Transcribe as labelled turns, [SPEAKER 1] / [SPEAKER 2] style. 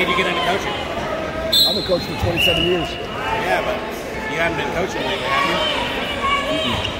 [SPEAKER 1] made you get into coaching? I've been coaching for 27 years.
[SPEAKER 2] Yeah, but you haven't been coaching lately, have you?
[SPEAKER 1] Mm.